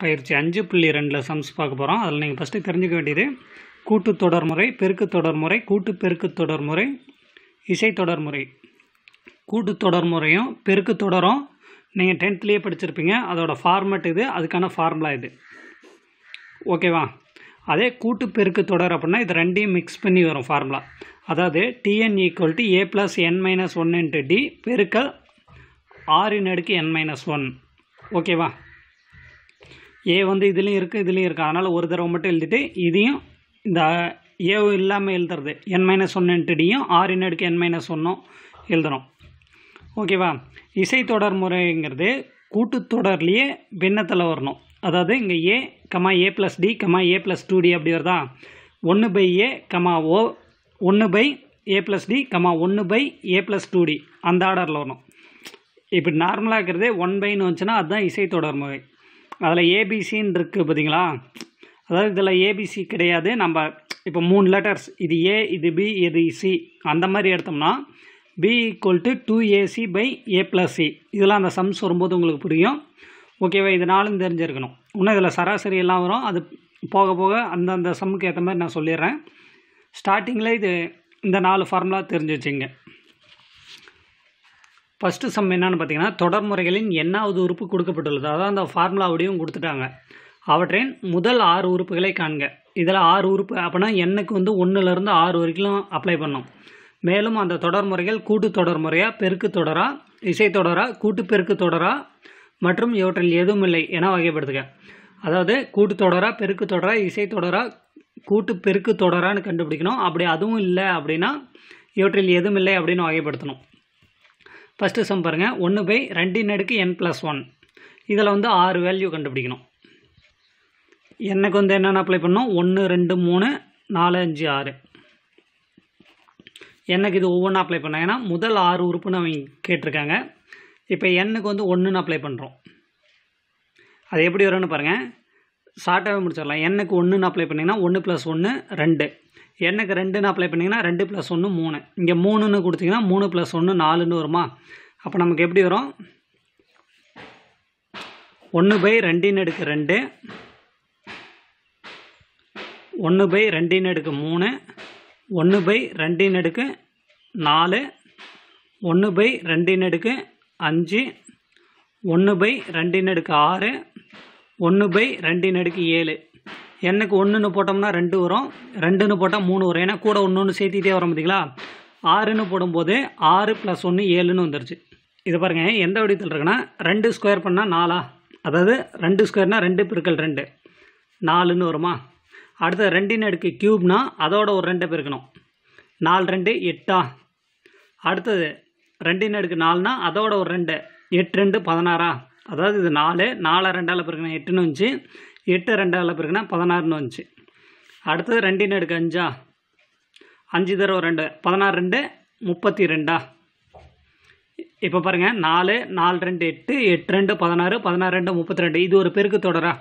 பயிற்சி அஞ்சு புள்ளி ரெண்டில் சம்ஸ் பார்க்க போகிறோம் அதில் நீங்கள் ஃபஸ்ட்டு தெரிஞ்சுக்க வேண்டியது கூட்டு தொடர்முறை பெருக்கு தொடர்முறை கூட்டு பெருக்கு தொடர்முறை இசை தொடர்முறை கூட்டு தொடர்முறையும் பெருக்கு தொடரும் நீங்கள் டென்த்லேயே படிச்சிருப்பீங்க. அதோட ஃபார்மேட் இது அதுக்கான ஃபார்முலா இது. ஓகேவா அதே கூட்டு பெருக்கு தொடர் அப்படின்னா இது ரெண்டையும் மிக்ஸ் பண்ணி வரும் ஃபார்முலா அதாவது T N equal to A plus N minus one into D பெருக்கல் ஆறின் அடுக்கு என் மைனஸ் ஒன் ஓகேவா ஏ வந்து இதுலேயும் இருக்குது இதுலேயும் இருக்குது அதனால் ஒரு தடவை மட்டும் எழுதிட்டு இதையும் இந்த ஏ இல்லாமல் எழுதுறது. என் மைனஸ் ஒன் டியும் ஆறின் அடுக்கு என் மைனஸ் ஒன்றும் எழுதுகிறோம் ஓகேவா இசை தொடர் முறைங்கிறது கூட்டுத்தொடர்லேயே பின்னத்தில் வரணும். அதாவது இங்கே A comma A plus D comma A plus two D அப்படி வருதா? ஒன்று பை ஏ கமா ஓ ஒன்று by A plus D comma ஒன்று by A plus two D அந்த ஆர்டரில் வரணும். இப்படி நார்மலாக இருக்கிறதே ஒன் பைன்னு வந்துச்சுன்னா அதுதான் இசை தொடர் முறை. அதில் ஏபிசின்னு இருக்குது பார்த்தீங்களா அதாவது இதில் ஏபிசி கிடையாது. நம்ம இப்போ மூணு லெட்டர்ஸ் இது ஏ இது பி இது சி அந்த மாதிரி எடுத்தோம்னா B equal to two AC by A plus C இதெல்லாம் அந்த சம்ஸ் வரும்போது உங்களுக்கு புரியும். ஓகேவா இது நாலும் தெரிஞ்சிருக்கணும். இன்னும் இதில் சராசரி எல்லாம் வரும். அது போக போக அந்தந்த சம்முக்கு ஏற்ற மாதிரி நான் சொல்லிடுறேன். ஸ்டார்டிங்கில் இது இந்த நாலு ஃபார்முலா தெரிஞ்சு வச்சுங்க ஃபஸ்ட்டு சம் என்னன்னு பார்த்தீங்கன்னா தொடர்முறைகளின் எண்ணாவது உறுப்பு கொடுக்கப்பட்டுள்ளது. அதாவது அந்த ஃபார்முலாவுடையும் கொடுத்துட்டாங்க. அவற்றின் முதல் ஆறு உறுப்புகளை காண்க. இதில் ஆறு உறுப்பு அப்படின்னா எண்ணுக்கு வந்து ஒன்றுலேருந்து ஆறு வரைக்கும் அப்ளை பண்ணோம். மேலும் அந்த தொடர்முறைகள் கூட்டு தொடர்முறையாக பெருக்கு தொடரா இசை தொடரா கூட்டு பெருக்கு தொடரா மற்றும் இவற்றில் எதுவும் இல்லை என வகைப்படுத்துக. அதாவது கூட்டு தொடரா பெருக்கு தொடரா இசை தொடரா கூட்டு பெருக்கு தொடரான்னு கண்டுபிடிக்கணும். அப்படி அதுவும் இல்லை அப்படின்னா இவற்றில் எதுவும் இல்லை அப்படின்னு வகைப்படுத்தணும். ஃபஸ்ட்டு சம் பாருங்கள் ஒன்று பை ரெண்டின் அடுக்கு என் ப்ளஸ் ஒன் இதில் வந்து ஆறு வேல்யூ கண்டுபிடிக்கணும். எனக்கு வந்து என்னென்ன அப்ளை பண்ணோம் ஒன்று ரெண்டு மூணு நாலு அஞ்சு ஆறு. எனக்கு இது ஒவ்வொன்றா அப்ளை பண்ணேன் ஏன்னா முதல் ஆறு உறுப்புன்னு அவங்க கேட்டிருக்காங்க. இப்போ எண்ணுக்கு வந்து ஒன்றுன்னு அப்ளை பண்ணுறோம் அது எப்படி வரும்னு பாருங்கள் ஷார்ட்டாகவே முடிச்சிடலாம். எண்ணுக்கு ஒன்றுன்னு அப்ளை பண்ணிங்கன்னா ஒன்று ப்ளஸ் ஒன்று ரெண்டு. எண்ணுக்கு ரெண்டுன்னு அப்ளை பண்ணிங்கன்னா ரெண்டு ப்ளஸ் ஒன்று மூணு. இங்கே மூணுன்னு கொடுத்தீங்கன்னா மூணு ப்ளஸ் ஒன்று நாலுன்னு வருமா? அப்போ நமக்கு எப்படி வரும்? ஒன்று பை ரெண்டின் எடுக்க ரெண்டு. ஒன்று பை ரெண்டின் அடுக்கு மூணு. ஒன்று பை ரெண்டின் அடுக்கு நாலு. ஒன்று பை ரெண்டின் அடுக்கு அஞ்சு. ஒன்று பை ரெண்டின் அடுக்கு ஆறு. ஒன்று பை ரெண்டின் அடுக்கு ஏழு. எண்ணுக்கு ஒன்றுன்னு போட்டோம்னா ரெண்டு வரும். ரெண்டுன்னு போட்டால் மூணு வரும். ஏன்னா கூட ஒன்று ஒன்று சேர்த்திட்டே வரும் பார்த்தீங்களா ஆறுன்னு போடும்போது ஆறு ப்ளஸ் ஒன்று ஏழுன்னு வந்துருச்சு. இது பாருங்கள் எந்த வடிவத்தில் இருக்குன்னா ரெண்டு ஸ்கொயர் பண்ணால் நாலா? அதாவது ரெண்டு ஸ்கொயர்னால் ரெண்டு பெருக்கள் ரெண்டு. நாலுன்னு வருமா? அடுத்து ரெண்டின் அடுக்கு க்யூப்னா அதோட ஒரு ரெண்டு பெருக்கணும். நாலு ரெண்டு எட்டா? அடுத்தது ரெண்டின் அடுக்கு நாலுனா அதோட ஒரு ரெண்டு. எட்டு ரெண்டு பதினாறா? அதாவது இது நாலு. நாலு ரெண்டால் பிறகு எட்டுன்னு வந்துச்சு. எட்டு ரெண்டாவில் பிறகுனா பதினாறுன்னு வந்துச்சு. அடுத்தது ரெண்டின் அடுக்கு அஞ்சா? அஞ்சு தடவை ரெண்டு. பதினாறு ரெண்டு முப்பத்தி ரெண்டா? இப்போ பாருங்கள் நாலு நாலு ரெண்டு எட்டு எட்டு ரெண்டு பதினாறு பதினாறு ரெண்டு முப்பத்தி ரெண்டு. இது ஒரு பெருக்கு தொடரா.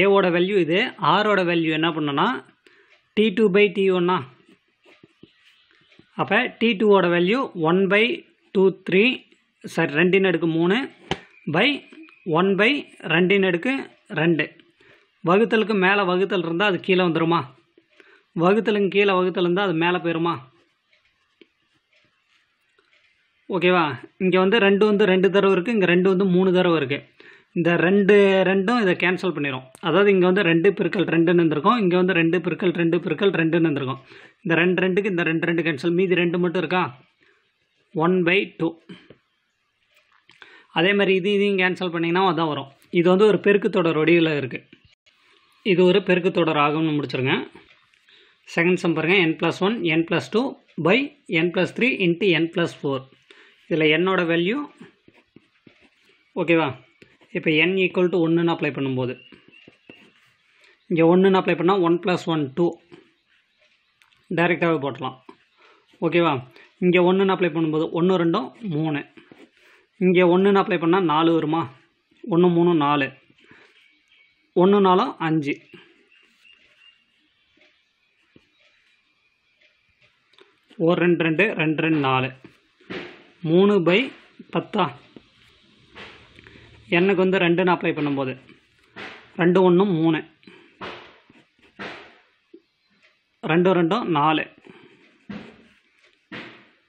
ஏவோட வேல்யூ இது. ஆரோட வேல்யூ என்ன பண்ணோன்னா டி டூ பை டி ஒன்னா அப்போ டி டூவோட value one by two three sorry ரெண்டின் அடுக்கு மூணு பை ஒன் பை ரெண்டின் அடுக்கு ரெண்டு. வகுத்தலுக்கு மேலே வகுத்தல் இருந்தால் அது கீழே வந்துடுமா வகுத்தலுக்கு கீழே வகுத்தல் இருந்தால் அது மேலே போயிருமா? ஓகேவா? இங்கே வந்து ரெண்டு வந்து ரெண்டு தடவை இருக்குது இங்கே ரெண்டு வந்து மூணு தடவை இருக்குது இந்த ரெண்டு ரெண்டும் இதை கேன்சல் பண்ணிடும் அதாவது இங்கே வந்து ரெண்டு பெருக்கல் ரெண்டுன்னு இருந்திருக்கும் இங்கே வந்து ரெண்டு பெருக்கல் ரெண்டு பெருக்கல் ரெண்டுன்னு இருந்திருக்கும் இந்த ரெண்டு ரெண்டுக்கு இந்த ரெண்டு ரெண்டு கேன்சல் மீதி ரெண்டு மட்டும் இருக்கா? One by two. அதே மாதிரி இது இதையும் கேன்சல் பண்ணிங்கன்னா அதான் வரும். இது வந்து ஒரு பெருக்கு தொடர் வடிவில் இருக்குது இது ஒரு பெருக்கு தொடர் ஆகும்னு முடிச்சிருங்க செகண்ட் சம் பாருங்கள் N plus one N plus two by N plus three into N plus four இதில் என்னோட வேல்யூ ஓகேவா இப்போ என் ஈக்குவல் டு ஒன்றுன்னு அப்ளை பண்ணும்போது. இங்கே ஒன்றுன்னு அப்ளை பண்ணால் ஒன் ப்ளஸ் ஒன் டூ டைரெக்டாகவே போட்டலாம் ஓகேவா இங்கே ஒன்றுன்னு அப்ளை பண்ணும்போது ஒன்று ரெண்டும் மூணு. இங்கே ஒன்றுன்னு அப்ளை பண்ணால் நாலு வருமா? ஒன்று மூணு நாலு. ஒன்று நாலும் அஞ்சு. ஒரு ரெண்டு ரெண்டு ரெண்டு ரெண்டு நாலு. மூணு பை பத்தா? எனக்கு வந்து ரெண்டுன்னு அப்ளை பண்ணும்போது. ரெண்டு ஒன்று மூணு. ரெண்டு ரெண்டும் நாலு.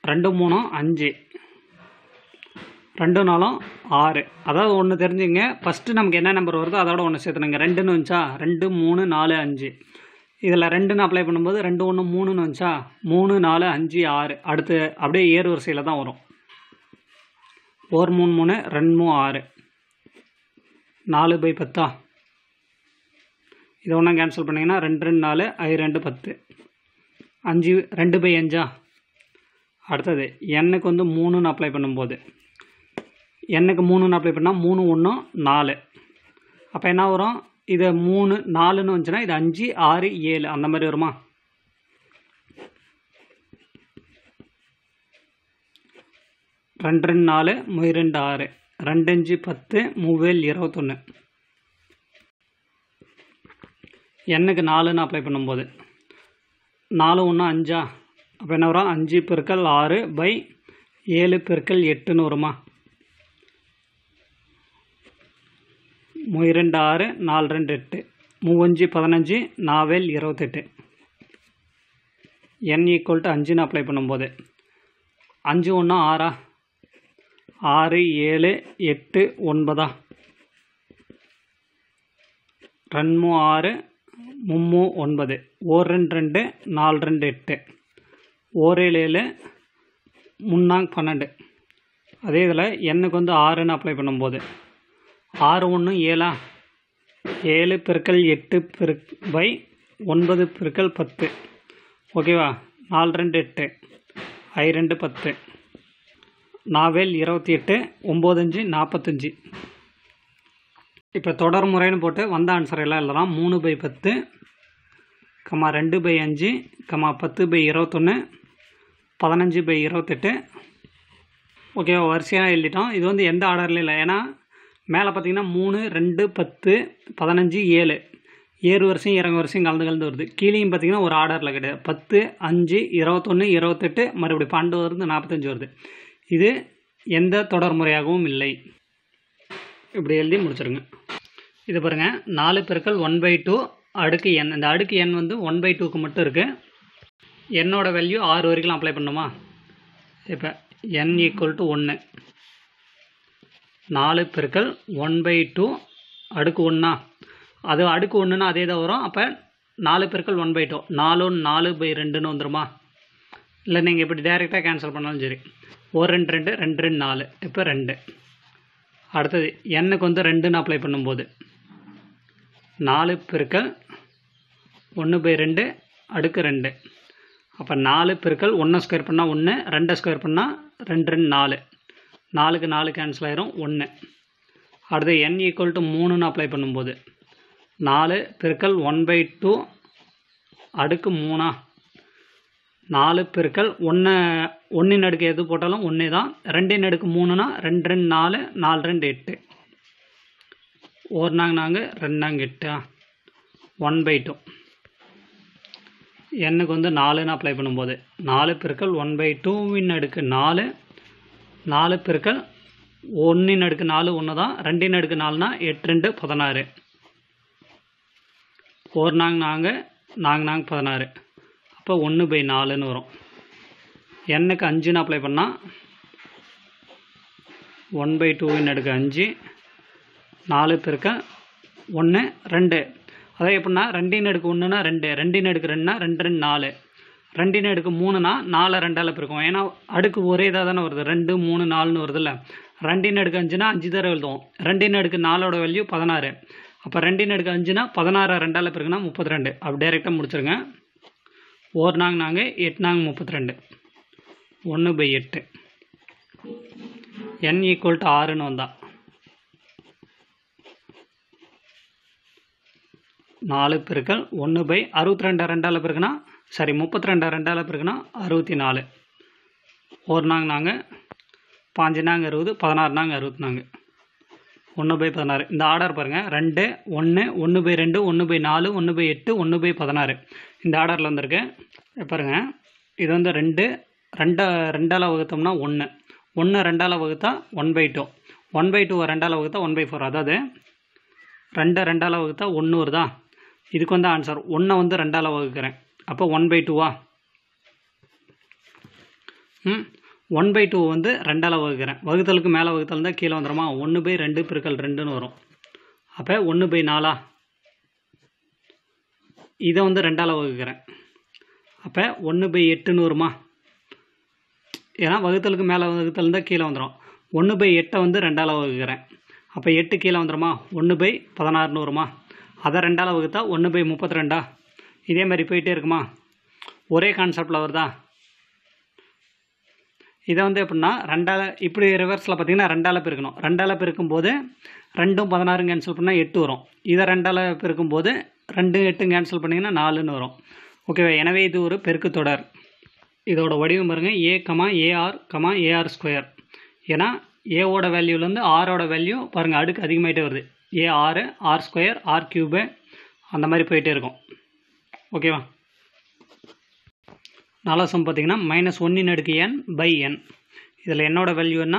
ரெண்டு மூணும் அஞ்சு. ரெண்டு நாளும் ஆறு. அதாவது ஒன்று தெரிஞ்சுங்க. ஃபஸ்ட்டு நமக்கு என்ன நம்பர் வருதோ அதோட ஒன்று சேர்த்துனுங்க. ரெண்டுன்னு வந்துச்சா? ரெண்டு மூணு நாலு அஞ்சு. இதில் ரெண்டுன்னு அப்ளை பண்ணும்போது ரெண்டு ஒன்று மூணுன்னு வந்துச்சா? மூணு நாலு அஞ்சு ஆறு. அடுத்து அப்படியே ஏறு வரிசையில் தான் வரும். ஒரு மூணு மூணு ரெண்டு மூணு ஆறு. நாலு பை பத்தா? இதை ஒன்றும் கேன்சல் பண்ணிங்கன்னா ரெண்டு ரெண்டு நாலு ஐ ரெண்டு பத்து. அஞ்சு ரெண்டு பை அஞ்சா? அடுத்தது எண்ணுக்கு வந்து மூணுன்னு அப்ளை பண்ணும்போது. எண்ணுக்கு மூணுன்னு அப்ளை பண்ணால் மூணு ஒன்று நாலு. அப்போ என்ன வரும்? இது மூணு நாலுன்னு வந்துச்சுன்னா இது அஞ்சு ஆறு ஏழு. அந்த மாதிரி வருமா? ரெண்டு ரெண்டு நாலு ரெண்டு ஆறு. ரெண்டு அஞ்சு பத்து மூவேல் இருபத்தொன்று எண்ணுக்கு நாலுன்னு அப்ளை பண்ணும்போது? நாலு ஒன்று அஞ்சா? அப்போ என்ன வரும்? அஞ்சு பெருக்கல் ஆறு பை ஏழு பெருக்கல் எட்டுன்னு வருமா? மூ ரெண்டு ஆறு நாலு ரெண்டு எட்டு மூவஞ்சு பதினஞ்சு நாவேல் இருபத்தெட்டு என் ஈக்குவல் டு அஞ்சுன்னு அப்ளை பண்ணும்போது. அஞ்சு ஒன்று ஆறா? ஆறு ஏழு எட்டு ஒன்பதா? ரெண்டு ஆறு மும்மூ ஒன்பது. ஓர் ரெண்டு ரெண்டு நாலு ரெண்டு எட்டு. ஓரேழு ஏழு முன்னாங் பன்னெண்டு. அதே இதில் எண்ணுக்கு வந்து ஆறுன்னு அப்ளை பண்ணும்போது ஆறு ஒன்று ஏழா? ஏழு பெருக்கல் எட்டு பெருக் பை ஒன்பது பெருக்கல் பத்து. ஓகேவா? நாலு ரெண்டு எட்டு ஐ ரெண்டு பத்து. நாவேல் இருபத்தி எட்டு ஒம்போதஞ்சு நாற்பத்தஞ்சு. இப்போ தொடர் முறைன்னு போட்டு வந்த ஆன்சர் எல்லாம் எழுதலாம். மூணு பை பத்து கமா ரெண்டு பை அஞ்சு கமா பத்து பை இருபத்தொன்று பதினஞ்சு பை இருபத்தெட்டு. ஓகேவா? வரிசையாக எழுதிட்டோம். இது வந்து எந்த ஆர்டர்லையும் இல்லை. ஏன்னா மேலே பார்த்தீங்கன்னா மூணு ரெண்டு பத்து பதினஞ்சு ஏழு. ஏறு வருஷம் இறங்கு வருஷம் கலந்து கலந்து வருது. கீழேயும் பார்த்தீங்கன்னா ஒரு ஆர்டரில் கிடையாது. பத்து அஞ்சு இருபத்தொன்று இருபத்தெட்டு மறுபடியும் பன்னெண்டு வருது நாற்பத்தஞ்சு வருது. இது எந்த தொடர் முறையாகவும் இல்லை. இப்படி எழுதி முடிச்சிருங்க. இது பாருங்கள் நாலு பெருக்கல் ஒன் பை டூ அடுக்கு எண். இந்த அடுக்கு எண் வந்து ஒன் பை டூக்கு மட்டும் இருக்குது என்னோடய வேல்யூ ஆறு வரைக்கும் அப்ளை பண்ணுமா இப்போ என் ஈக்குவல் டு ஒன்று நாலு பெருக்கல் ஒன் பை டூ அடுக்கு ஒன்றா அது அடுக்கு ஒன்றுனா அதே தான் வரும். அப்போ நாலு பெருக்கள் ஒன் பை டூ. நாலு நாலு பை ரெண்டுன்னு வந்துருமா? இல்லை நீங்கள் இப்படி டைரெக்டாக கேன்சல் பண்ணாலும் சரி. ஒரு ரெண்டு ரெண்டு ரெண்டு ரெண்டு நாலு. இப்போ ரெண்டு. அடுத்தது எண்ணுக்கு வந்து ரெண்டுன்னு அப்ளை பண்ணும்போது. நாலு பெருக்கள் ஒன்று பை ரெண்டு அடுக்கு ரெண்டு. அப்போ நாலு பெருக்கள் ஒன்றை ஸ்கொயர் பண்ணால் ஒன்று ரெண்டை ஸ்கொயர் பண்ணால் ரெண்டு ரெண்டு நாலு. நாலுக்கு நாலு கேன்சல் ஆயிரும் ஒன்று அடுத்து என் ஈக்குவல் டு மூணுன்னு அப்ளை பண்ணும்போது நாலு பெருக்கல் ஒன் பை டூ அடுக்கு மூணா? நாலு பெருக்கல் ஒன்று ஒன்றின் அடுக்கு எது போட்டாலும் ஒன்றே தான் ரெண்டின் அடுக்கு மூணுனா ரெண்டு ரெண்டு நாலு நாலு ரெண்டு எட்டு. ஒரு நாங்க நாங்கள் ரெண்டு நாங்கள் எட்டா ஒன் பை டூ எண்ணுக்கு வந்து நாலுன்னு அப்ளை பண்ணும்போது நாலு பெருக்கள் ஒன் பை டூவின் அடுக்கு நாலு நாலு பெருக்கல் ஒன்றின் அடுக்கு நாலு ஒன்று தான் ரெண்டின் அடுக்கு நாலுனா எட்டு ரெண்டு பதினாறு. ஒரு நாங்க நாங்கள் நாங்கள் நாங்க பதினாறு. அப்போ ஒன்று பை நாலுன்னு வரும். எண்ணுக்கு அஞ்சுன்னு அப்ளை பண்ணால் ஒன் பை டூவின் அடுக்கு அஞ்சு நாலு பெருக்க ஒன்று ரெண்டு. அதே எப்படின்னா ரெண்டின் அடுக்கு ஒன்றுனா ரெண்டு ரெண்டின் அடுக்கு ரெண்டுனா ரெண்டு ரெண்டு நாலு. ரெண்டின் அடுக்கு மூணுனா நாலு ரெண்டால் பிறக்கும் ஏன்னா அடுக்கு ஒரே இதாக தானே வருது. ரெண்டு மூணு நாலுன்னு வருதுல்ல. ரெண்டின் அடுக்கு அஞ்சுனா அஞ்சு தடவை எழுதுவோம். ரெண்டின் அடுக்கு நாலோட வேல்யூ பதினாறு. அப்போ ரெண்டின் அடுக்கு அஞ்சுனா பதினாறு ரெண்டால் பிறகுனா முப்பத்தி ரெண்டு அப்படி டைரெக்டாக முடிச்சிருங்க. ஒரு நாங்க நாங்கள் எட்டு நாங்க முப்பத்தி ரெண்டு ஒன்று பை எட்டு. என் ஈக்குவல் டு ஆறுன்னு வந்தால் நாலு பெருக்கள் ஒன்று பை அறுபத்தி ரெண்டு ரெண்டால் பிறகுனா சரி முப்பத்தி ரெண்டு ரெண்டால் பிறகுனா அறுபத்தி நாலு ஒரு நாங்க நாங்கள் பாஞ்சு நாங்க அறுபது பதினாறு நாங்க அறுபத்தி நாங்க ஒன்று பை பதினாறு. இந்த ஆர்டர் பாருங்கள் ரெண்டு ஒன்று ஒன்று பை ரெண்டு ஒன்று பை நாலு ஒன்று பை எட்டு ஒன்று பை பதினாறு. இந்த ஆர்டரில் வந்திருக்கு. பாருங்கள் இது வந்து ரெண்டு ரெண்டா ரெண்டால் வகுத்தோம்னா ஒன்று ஒன்று ரெண்டால் வகுத்தா one by two. One by two ரெண்டால் வகுத்தா ஒன் பை ஃபோர். அதாவது ரெண்டை ரெண்டால் வகுத்தா ஒன்று வருதா இதுக்கு வந்து ஆன்சர். ஒன்றை வந்து ரெண்டால் வகுக்கிறேன். அப்போ ஒன் பை டூவா ம் ஒன் பை டூ வந்து ரெண்டால் வகுக்கிறேன். வகுத்தலுக்கு மேலே வகுத்தல் தான் கீழே வந்துடுமா ஒன்று பை ரெண்டு பெருக்கல் ரெண்டுன்னு வரும். அப்போ ஒன்று பை நாலா? இதை வந்து ரெண்டால் வகுக்கிறேன். அப்போ ஒன்று பை எட்டுன்னு வருமா? ஏன்னா வகுத்தலுக்கு மேலே வகுத்தல் தான் கீழே வந்துடும் ஒன்று பை எட்டை வந்து ரெண்டால் வகுக்கிறேன். அப்போ எட்டு கீழே வந்துடுமா ஒன்று பை பதினாறுன்னு வருமா? அதை ரெண்டால் வகுத்தா ஒன்று பை முப்பத்தி ரெண்டா? இதே மாதிரி போயிட்டே இருக்குமா? ஒரே கான்செப்டில் வருதா? இதை வந்து எப்படின்னா ரெண்டால் இப்படி ரிவர்ஸில் பார்த்தீங்கன்னா ரெண்டால் பெருக்கணும். ரெண்டால் பெருக்கும்போது ரெண்டும் பதினாறும் கேன்சல் பண்ணால் எட்டு வரும். இதை ரெண்டால் பெருக்கும்போது ரெண்டும் எட்டு கேன்சல் பண்ணிங்கன்னா நாலுன்னு வரும். ஓகேவா எனவே இது ஒரு பெருக்கு தொடர். இதோட வடிவம் பாருங்கள் A comma AR comma AR square ஏன்னா ஏவோட வேல்யூலேருந்து ஆரோட வேல்யூ பாருங்கள் அடுக்கு அதிகமாகிட்டே வருது. ஏ ஆறு ஆர் ஸ்கொயர் ஆர் கியூபு அந்த மாதிரி போயிட்டே இருக்கும். ஓகேவா? நாலாம் சம் பார்த்தீங்கன்னா மைனஸ் ஒன்னின் அடுக்கு என் பை என் இதில் என்னோடய வேல்யூ என்ன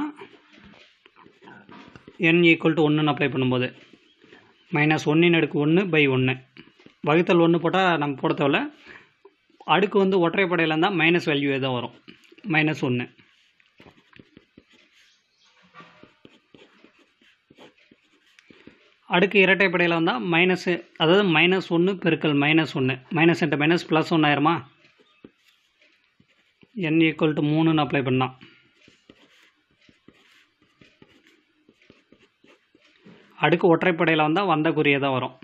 என் ஈக்குவல் டு ஒன்றுன்னு அப்ளை பண்ணும்போது. மைனஸ் ஒன்னின் அடுக்கு ஒன்று பை ஒன்று வகுத்தல் ஒன்று போட்டால் நம்ம போட தேவையில்ல. அடுக்கு வந்து ஒற்றைப்படையில் இருந்தால் மைனஸ் வேல்யூ தான் வரும்? மைனஸ் ஒன்று அடுக்கு இரட்டைப்படையில் வந்தால் மைனஸு அதாவது மைனஸ் ஒன்று பெருக்கல் மைனஸ் ஒன்று minus into minus plus one ஆயிருமா? என் ஈக்குவல் டு மூணுன்னு அப்ளை பண்ணால் அடுக்கு ஒற்றைப்படையில் வந்தால் வந்த குறியே தான் வரும்.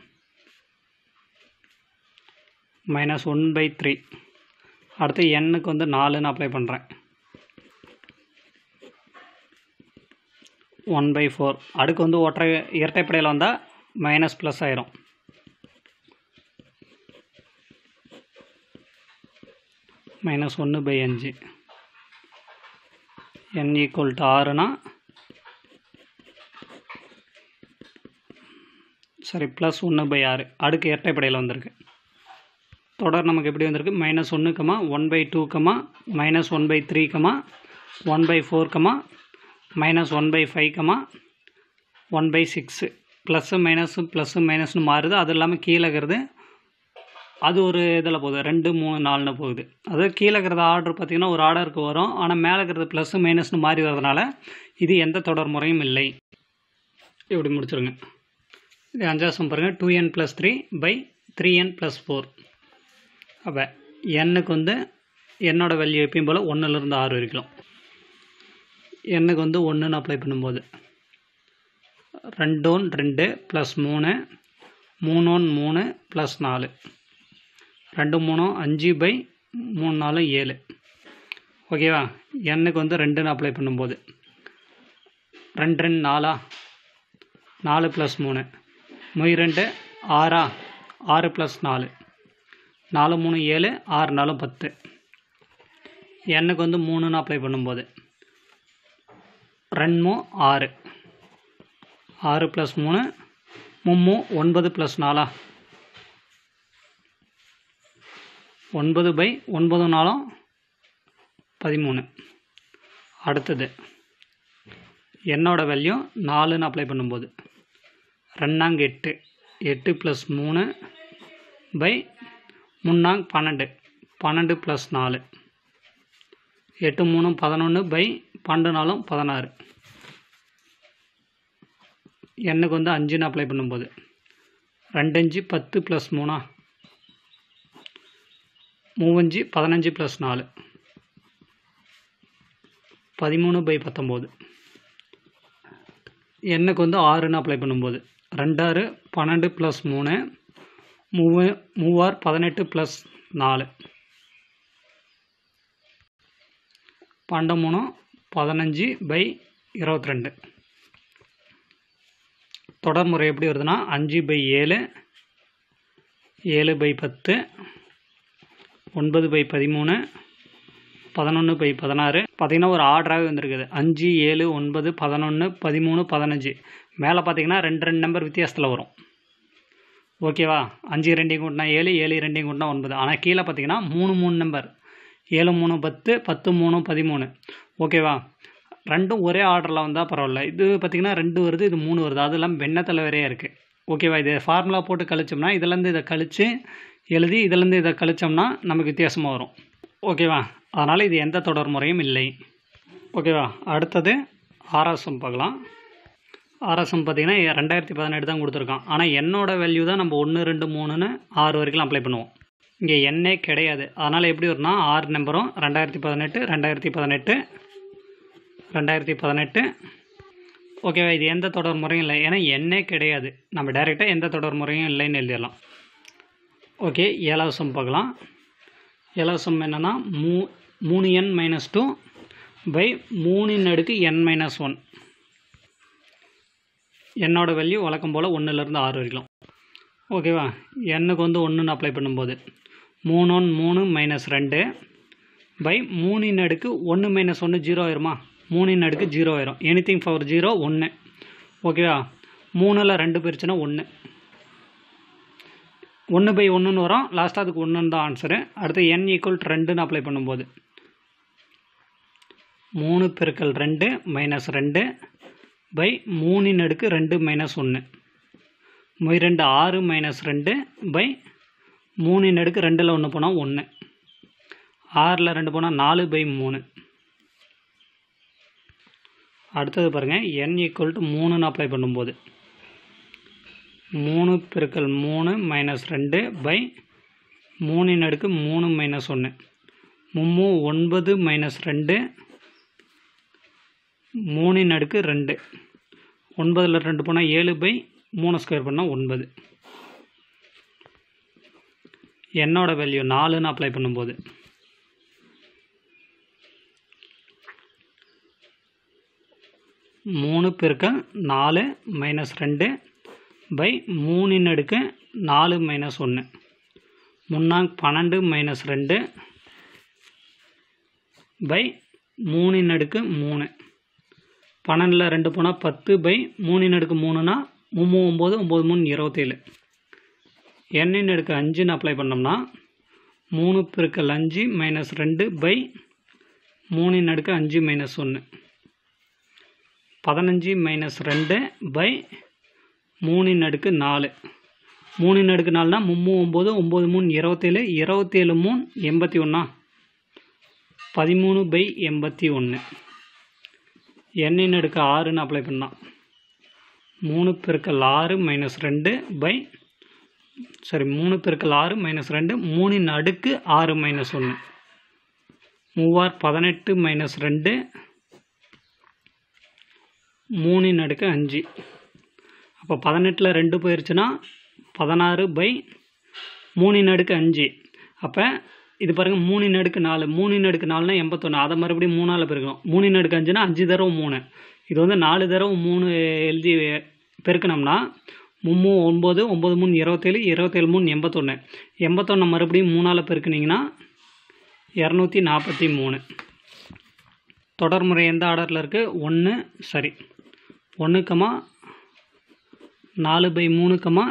மைனஸ் ஒன் பை த்ரீ அடுத்து எண்ணுக்கு வந்து நாலுன்னு அப்ளை பண்ணுறேன் ஒன் பை ஃபோர். அடுக்கு வந்து ஒற்றை இரட்டைப்படையில் வந்தால் மைனஸ் ப்ளஸ் ஆயிரும். மைனஸ் ஒன்று பை அஞ்சு. என் ஈக்குவல் டு ஆறுனா சரி ப்ளஸ் ஒன்று பை ஆறு. அடுக்கு இரட்டைப்படையில் வந்திருக்கு. தொடர் நமக்கு எப்படி வந்திருக்கு? மைனஸ் ஒன்று comma one by two comma minus one by three comma one by four comma minus one by five comma one by six plus minus plus மைனஸ்னு மாறுது. அது இல்லாமல் கீழே இருக்கிறது அது ஒரு இதில் போகுது. ரெண்டு மூணு நாலுன்னு போகுது. அதாவது கீழே இருக்கிறது ஆர்டர் பார்த்திங்கன்னா ஒரு ஆர்டருக்கு வரும். ஆனால் மேலே இருக்கிறது ப்ளஸ்ஸு மைனஸ்னு மாறி வரதுனால இது எந்த தொடர் முறையும் இல்லை. இப்படி முடிச்சிருங்க. இது அஞ்சாவது பாருங்கள் two N plus three by three N plus four அப்போ எண்ணுக்கு வந்து என்னோட வேல்யூ எப்பயும் போல் ஒன்றுலேருந்து ஆறு வரைக்கும். எனக்கு வந்து ஒன்றுன்னு அப்ளை பண்ணும்போது. ரெண்டோன் ரெண்டு ப்ளஸ் மூணு மூணோன் மூணு ப்ளஸ் நாலு. ரெண்டு மூணு அஞ்சு பை மூணு நாலு ஏழு. ஓகேவா எண்ணுக்கு வந்து ரெண்டுன்னு அப்ளை பண்ணும்போது. ரெண்டு ரெண்டு நாலா? நாலு ப்ளஸ் மூணு. மொய் ரெண்டு ஆறா? ஆறு ப்ளஸ் நாலு. நாலு மூணு ஏழு ஆறு நாலு பத்து. எனக்கு வந்து மூணுன்னு அப்ளை பண்ணும்போது. ரன்மோ ஆறு. ஆறு ப்ளஸ் மூணு மும்மூ ஒன்பது ப்ளஸ் நாலா? ஒன்பது பை ஒன்பது நாளும் பதிமூணு. அடுத்தது என்னோட வேல்யூ நாலுன்னு அப்ளை பண்ணும்போது ரெண்டாங்க எட்டு. எட்டு ப்ளஸ் மூணு பை முன்னாங் பன்னெண்டு. பன்னெண்டு ப்ளஸ் நாலு. எட்டு மூணு பதினொன்று பை பன்னெண்டு நாளும் பதினாறு. எண்ணுக்கு வந்து அஞ்சுன்னு அப்ளை பண்ணும்போது. ரெண்டஞ்சு பத்து ப்ளஸ் மூணா. மூவஞ்சு பதினஞ்சு ப்ளஸ் நாலு. பதிமூணு பை பத்தொம்போது. எண்ணுக்கு வந்து ஆறுன்னு அப்ளை பண்ணும்போது. ரெண்டாறு பன்னெண்டு ப்ளஸ் மூணு. மூவ மூவார் பதினெட்டு ப்ளஸ் நாலு. பன்னெண்டு மூணு பதினஞ்சு பை இருபத்தி ரெண்டு தொடர்முறை எப்படி வருதுன்னா அஞ்சு பை ஏழு ஏழு பை பத்து ஒன்பது பை பதிமூணு பதினொன்று பை பதினாறு. பார்த்திங்கன்னா ஒரு ஆர்டராகவே வந்திருக்குது. அஞ்சு ஏழு ஒன்பது பதினொன்று பதிமூணு பதினஞ்சு. மேலே பார்த்தீங்கன்னா ரெண்டு ரெண்டு நம்பர் வித்தியாசத்தில் வரும். ஓகேவா? அஞ்சு ரெண்டையும் கூட்டினா ஏழு ஏழு ரெண்டையும் கூட்டினா ஒன்பது. ஆனால் கீழே பார்த்தீங்கன்னா மூணு மூணு நம்பர். ஏழு மூணு பத்து பத்து மூணு பதிமூணு. ஓகேவா? ரெண்டும் ஒரே ஆர்டரில் வந்தால் பரவாயில்ல. இது பார்த்திங்கன்னா ரெண்டு வருது இது மூணு வருது. அது இல்லாமல் வெண்ணத்தில் வேறையாக இருக்குது ஓகேவா? இது ஃபார்முலா போட்டு கழிச்சோம்னா இதுலேருந்து இதை கழித்து எழுதி இதுலேருந்து இதை கழிச்சோம்னா நமக்கு வித்தியாசமாக வரும். ஓகேவா? அதனால் இது எந்த தொடர் முறையும் இல்லை. ஓகேவா? அடுத்தது ஆர்எஸ்எம் பார்க்கலாம். ஆர்எஸ்எம் பார்த்தீங்கன்னா ரெண்டாயிரத்தி பதினெட்டு தான் கொடுத்துருக்கான். ஆனால் என்னோட வேல்யூ தான் நம்ம ஒன்று ரெண்டு மூணுன்னு ஆறு வரைக்கும் அப்ளை பண்ணுவோம். இங்கே எண்ணே கிடையாது. அதனால் எப்படி வரும்னா ஆறு நம்பரும் ரெண்டாயிரத்தி பதினெட்டு ரெண்டாயிரத்தி பதினெட்டு ரெண்டாயிரத்தி பதினெட்டு. ஓகேவா இது எந்த தொடர் முறையும் இல்லை. ஏன்னா எண்ணே கிடையாது. நம்ம டைரெக்டாக எந்த தொடர் முறையும் இல்லைன்னு எழுதிடலாம். ஓகே ஏழாவது சம் பார்க்கலாம். ஏழாவது சம் என்னென்னா மூ மூணு என் மைனஸ் டூ பை மூணின் அடுக்கு என் மைனஸ் ஒன் என்னோட வேல்யூ வழக்கம் போல் ஒன்றுலேருந்து ஆறு வரைக்கும். ஓகேவா எண்ணுக்கு வந்து ஒன்றுன்னு அப்ளை பண்ணும்போது மூணு ஒன் மூணு மைனஸ் ரெண்டு பை மூணின் அடுக்கு ஒன்று மைனஸ் ஒன்று ஜீரோ ஆயிருமா? மூணின் அடுக்கு ஜீரோ ஆயிரும். எனிதிங் பவர் ஜீரோ ஒன்று ஓகேவா மூணில் ரெண்டு பிரிச்சுன்னா ஒன்று ஒன்று பை ஒன்றுன்னு வரும். லாஸ்ட்டாக அதுக்கு ஒன்றுன்னு தான் ஆன்சரு அடுத்து என் ஈக்குவல் ரெண்டுன்னு அப்ளை பண்ணும்போது. மூணு பெருக்கல் ரெண்டு மைனஸ் ரெண்டு பை மூணின் அடுக்கு ரெண்டு மைனஸ் ஒன்று மொய் ரெண்டு ஆறு மைனஸ் ரெண்டு பை மூணின் அடுக்கு ரெண்டில் ஒன்று போனால் ஒன்று ஆறில் ரெண்டு போனால் நாலு பை மூணு. அடுத்தது பாருங்கள் என் ஈக்குவல் டு மூணுன்னு அப்ளை பண்ணும்போது. மூணு பெருக்கல் மூணு மைனஸ் ரெண்டு பை மூணின் அடுக்கு மூணு மைனஸ் ஒன்று மும்மூ ஒன்பது மைனஸ் ரெண்டு மூணின் அடுக்கு ரெண்டு. ஒன்பதில் ரெண்டு போனால் ஏழு பை மூணு ஸ்கொயர் பண்ணால் ஒன்பது. என்னோட வேல்யூ நாலுன்னு அப்ளை பண்ணும்போது. மூணு பெருக்க நாலு மைனஸ் ரெண்டு பை மூணின் அடுக்க நாலு மைனஸ் ஒன்று முன்னாங் பன்னெண்டு மைனஸ் ரெண்டு பை மூணின் அடுக்கு மூணு. பன்னெண்டில் ரெண்டு போனால் பத்து பை மூணின் அடுக்கு மூணுனா மூணு ஒம்பது ஒம்பது மூணு இருபத்தேழு. எண்ணின் அடுக்கு அஞ்சுன்னு அப்ளை பண்ணோம்னா மூணு பெருக்கல் அஞ்சு மைனஸ் ரெண்டு பை மூணின் அடுக்கு அஞ்சு மைனஸ் ஒன்று பதினஞ்சு மைனஸ் ரெண்டு பை மூணின் அடுக்கு நாலு. மூணின் அடுக்கு நாலுனா மும்மூ ஒம்பது ஒம்பது மூணு இருபத்தேழு இருபத்தேழு மூணு எண்பத்தி ஒன்றா பதிமூணு பை எண்பத்தி ஒன்று எண்ணின் அடுக்கு ஆறுன்னு அப்ளை பண்ணால் மூணு பெருக்கல் ஆறு மைனஸ் ரெண்டு பை சாரி மூணு பெருக்கல் ஆறு மைனஸ் ரெண்டு மூணின் அடுக்கு ஆறு மைனஸ் ஒன்று மூவார் பதினெட்டு மைனஸ் ரெண்டு மூணின் அடுக்கு அஞ்சு. அப்போ பதினெட்டில் ரெண்டு போயிடுச்சுன்னா பதினாறு பை மூணின் அடுக்கு அஞ்சு. அப்போ இது பாருங்கள் மூணின் அடுக்கு நாலு. மூணின் அடுக்கு நாலுனா எண்பத்தொன்று அதை மறுபடியும் மூணால் பெருக்கணும். மூணின் அடுக்கு அஞ்சுனா அஞ்சு தடவை மூணு. இது வந்து நாலு தடவை மூணு எழுதி பெருக்கணும்னா மும்மூ ஒம்பது ஒம்பது மூணு இருபத்தேழு இருபத்தேழு மூணு எண்பத்தொன்று எண்பத்தொன்று மறுபடியும் மூணால் பெருக்குனிங்கன்னா இரநூத்தி நாற்பத்தி மூணு. தொடர்முறை எந்த ஆர்டரில் இருக்குது ஒன்று சரி. ஒன்றுக்கமா நாலு பை மூணுக்கமா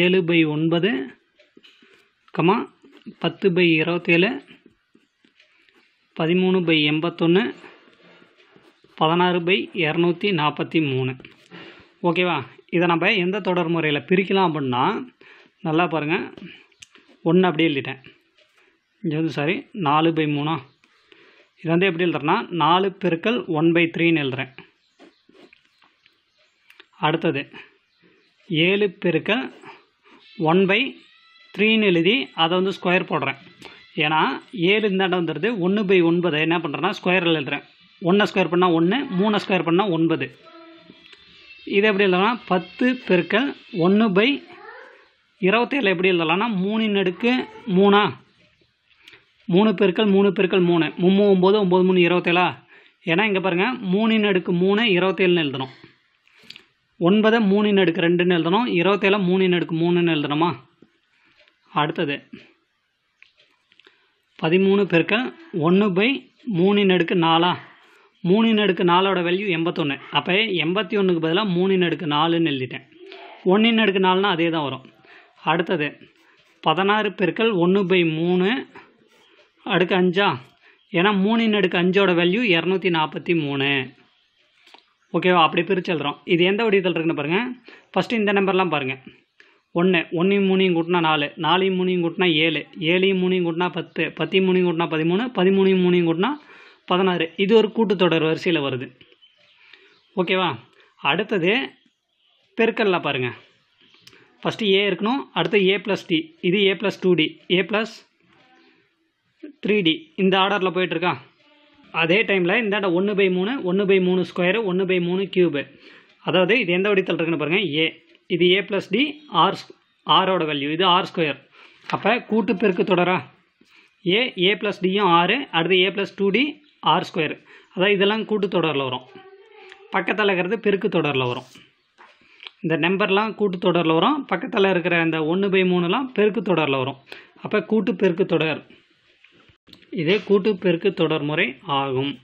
ஏழு பை ஒன்பது கமா பத்து பை இருபத்தேழு பதிமூணு பை எண்பத்தொன்று பதினாறு பை இரநூத்தி நாற்பத்தி மூணு ஓகேவா? இதை நம்ம எந்த தொடர் முறையில் பிரிக்கலாம் அப்படின்னா நல்லா பாருங்கள் ஒன்று அப்படியே எழுதிட்டேன். இங்கே வந்து சாரி நாலு பை மூணா? இது வந்து எப்படி எழுதுறேன்னா நாலு பெருக்கள் ஒன் பை த்ரீன்னு எழுதுறேன். அடுத்தது. ஏழு பெருக்கள் ஒன் பை த்ரீன்னு எழுதி அதை வந்து ஸ்கொயர் போடுறேன். ஏன்னா ஏழு இந்தாண்ட வந்துடுது ஒன்று பை ஒன்பதை. என்ன பண்ணுறேன்னா ஸ்கொயரில் எழுதுறேன். ஒன்றை ஸ்கொயர் பண்ணால் ஒன்று மூணை ஸ்கொயர் பண்ணால் ஒன்பது. இது எப்படி எழுதலாம்னா பத்து பெருக்கள் ஒன்று பை இருபத்தேழு எப்படி எழுதலாம்னா மூணின் அடுக்கு மூணா? மூணு பெருக்கள் மூணு பெருக்கள் மூணு. மும்மூ ஒம்பது ஒம்பது மூணு இருபத்தேழா? ஏன்னா இங்கே பாருங்கள் மூணின் அடுக்கு மூணு இருபத்தேழுன்னு எழுதணும். ஒன்பதை மூணின் அடுக்கு ரெண்டுன்னு எழுதணும் இருபத்தேழு மூணின் அடுக்கு மூணுன்னு எழுதணுமா? அடுத்தது. பதிமூணு பெருக்க ஒன்று பை மூணின் அடுக்கு நாலா? மூணின் அடுக்கு நாலோட வேல்யூ எண்பத்தொன்று அப்போ எண்பத்தி ஒன்றுக்கு பதிலாக மூணின் அடுக்கு நாலுன்னு எழுதிட்டேன். ஒன்றின் அடுக்கு நாலுனா அதே தான் வரும். அடுத்தது பதினாறு பெருக்கள் ஒன்று பை மூணு அடுக்கு அஞ்சா? ஏன்னா மூணின் அடுக்கு அஞ்சோட வேல்யூ இரநூத்தி நாற்பத்தி மூணு. ஓகேவா அப்படி பிரித்து எழுதுறோம். இது எந்த வடிவத்தில் இருக்குன்னு பாருங்கள் ஃபஸ்ட்டு இந்த நம்பர்லாம் பாருங்கள் ஒன்று ஒன்றையும் மூணையும் கூட்டினா நாலு நாலையும் மூணையும் கூட்டினா ஏழு ஏழையும் மூணையும் கூட்டினா பத்து பத்தையும் மூணையும் கூட்டினா பதிமூணு பதிமூணையும் மூணையும் கூட்டினா பதினாறு. இது ஒரு கூட்டுத்தொடர் வரிசையில் வருது. ஓகேவா அடுத்தது பெருக்கல்ல பாருங்கள் ஃபஸ்ட்டு ஏ இருக்கணும் அடுத்து ஏ ப்ளஸ் டி இது A plus two D A plus three D இந்த ஆர்டரில் போயிட்டுருக்கா அதே டைமில் இந்தாண்ட ஒன்று பை மூணு ஒன்று பை மூணு ஸ்கொயரு ஒன்று பை மூணு க்யூபு அதாவது இது எந்த வடித்தல் இருக்குன்னு பாருங்கள் ஏ இது ஏ ப்ளஸ் டி ஆர் ஆரோட வேல்யூ இது ஆர் ஸ்கொயர் அப்போ கூட்டு பெருக்கு தொடரா. ஏ ஏ ப்ளஸ் டியும் ஆறு அடுத்து A plus two D R square அதாவது இதெல்லாம் கூட்டு தொடரில் வரும். பக்கத்தில் இருக்கிறது பெருக்கு தொடரில் வரும். இந்த நம்பர்லாம் கூட்டு தொடரில் வரும். பக்கத்தில் இருக்கிற இந்த ஒன்று பை மூணுலாம் பெருக்கு தொடரில் வரும். அப்போ கூட்டு பெருக்கு தொடர். இதே கூட்டு பெருக்கு ஆகும்.